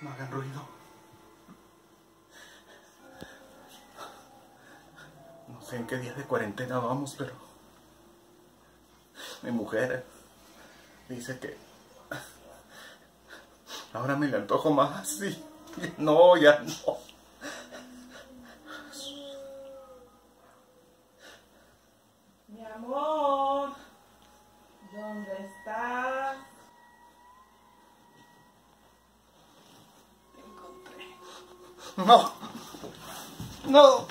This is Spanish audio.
No hagan ruido. No sé en qué días de cuarentena vamos, pero mi mujer dice que ahora me le antojo más y no, ya no. amor, ¿dónde estás? Te encontré. No, no.